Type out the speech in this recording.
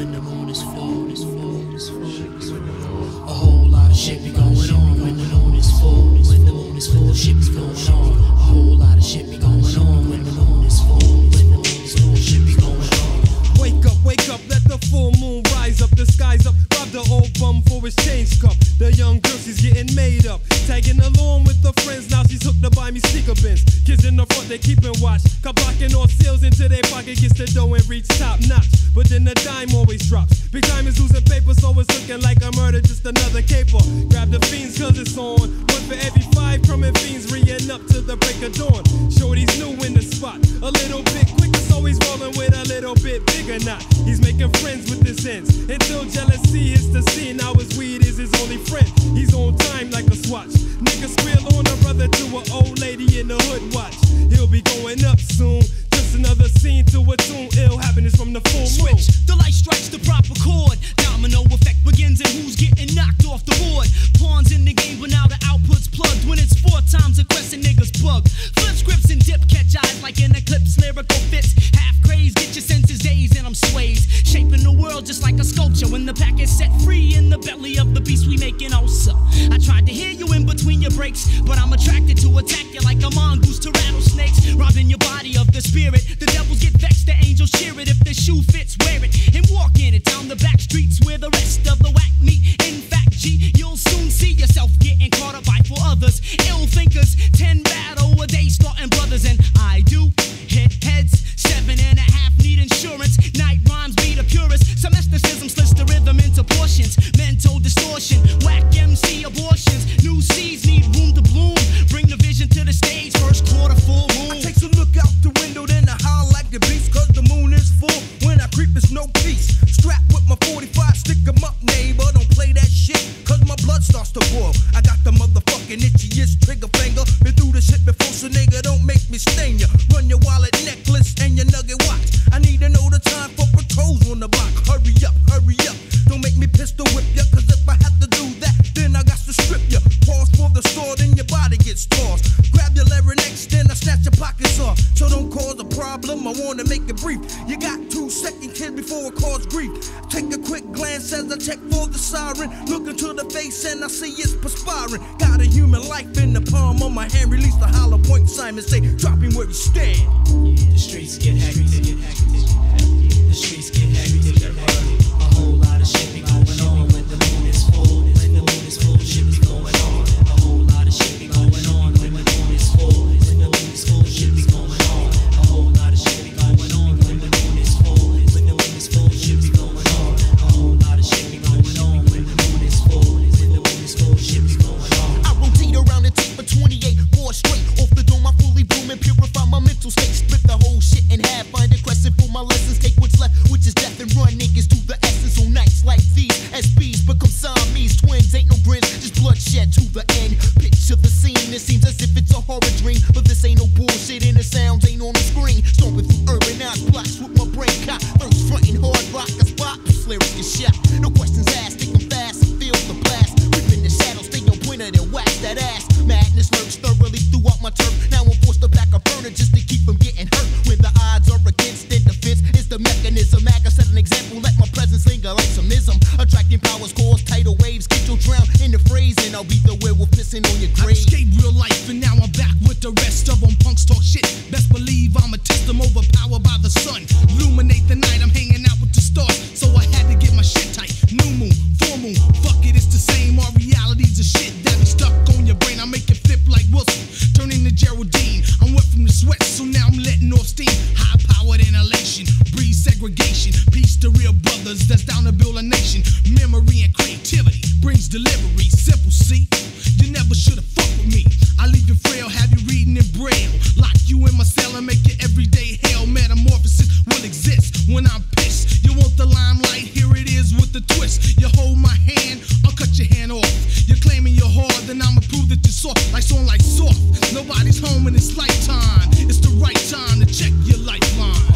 when the moon is full. A whole lot of shit be going on when the moon is full. When the moon is full, shit be going on. A whole lot of shit be going on when the moon is full. When the moon is full, shit be going on. Wake up, wake up, let the full moon rise up, the sky's up. The old bum for his change cup. The young girl, she's getting made up. Tagging along with her friends, now she's hooked to buy me sneaker bins. Kids in the front, they keeping watch. Cop blocking all into their pocket, gets the dough and reach top notch. But then the dime always drops. Big time is losing paper, so it's looking like a murder, just another caper. Grab the fiends, cause it's on. One for every five crumbing fiends, reeing up to the break of dawn. Shorty's new in the spot, a little bit quicker, so he's rolling with a little bit bigger knot. He's making friends with his ends until jealousy hits the scene. Now his weed is his only friend. He's on time like a swatch. Niggas squeal on a brother to an old lady in the hood watch. He'll be going sculpture. When the pack is set free in the belly of the beast, we making Osa. I tried to hear you in between your breaks, but I'm attracted to attack you like a mongoose to rattlesnakes. Robbing your body of the spirit. The devils get vexed, the angels cheer it. If the shoe fits, wear it and walk in it down the back streets whack MC abortions. New seeds need room to bloom. Bring the vision to the stage. First quarter full moon. I takes a look out the window, then I howl like the beast, cause the moon is full. When I creep, it's no peace. Strapped with my 45, stick 'em up, neighbor. Don't play that shit, cause my blood starts to boil. I got the motherfucking itchiest trigger finger. Been through this shit before, so nigga, don't make me stain ya. Run your wallet, necklace, and your nugget the siren. Look into the face and I see it's perspiring. Got a human life in the palm of my hand. Release the hollow point, Simon say, drop him where you stand. The streets get hectic. Off steam. Hold my hand, I'll cut your hand off. You're claiming you're hard, then I'ma prove that you're soft. Like on like soft. Nobody's home in this lifetime. It's the right time to check your lifeline.